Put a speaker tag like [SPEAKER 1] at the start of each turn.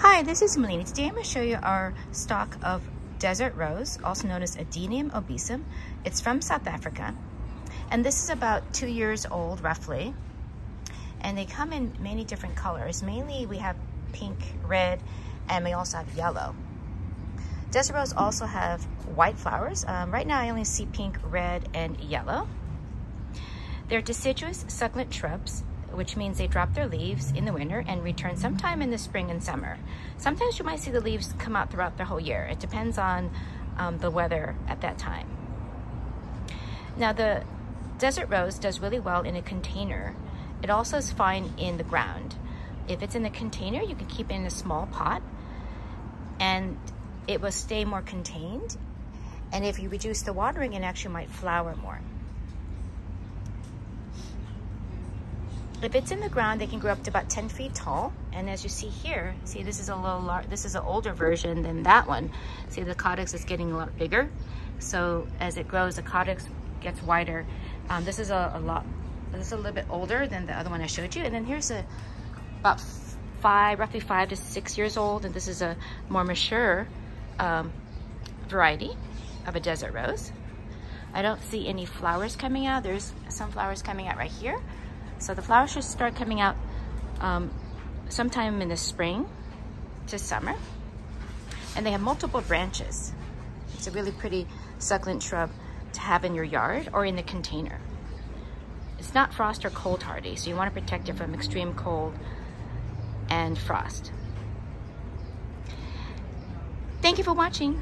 [SPEAKER 1] Hi, this is Melina. Today I'm going to show you our stock of desert rose, also known as Adenium obesum. It's from South Africa, and this is about two years old, roughly. And they come in many different colors. Mainly we have pink, red, and we also have yellow. Desert rose also have white flowers. Um, right now I only see pink, red, and yellow. They're deciduous succulent shrubs which means they drop their leaves in the winter and return sometime in the spring and summer. Sometimes you might see the leaves come out throughout the whole year. It depends on um, the weather at that time. Now the desert rose does really well in a container. It also is fine in the ground. If it's in the container, you can keep it in a small pot and it will stay more contained. And if you reduce the watering, it actually might flower more. If it's in the ground, they can grow up to about 10 feet tall. And as you see here, see this is a little large, this is an older version than that one. See the caudex is getting a lot bigger. So as it grows, the caudex gets wider. Um, this is a, a, lot, this is a little bit older than the other one I showed you. And then here's a about five, roughly five to six years old. And this is a more mature um, variety of a desert rose. I don't see any flowers coming out. There's some flowers coming out right here. So the flowers should start coming out um, sometime in the spring to summer. And they have multiple branches. It's a really pretty succulent shrub to have in your yard or in the container. It's not frost or cold hardy, so you want to protect it from extreme cold and frost. Thank you for watching.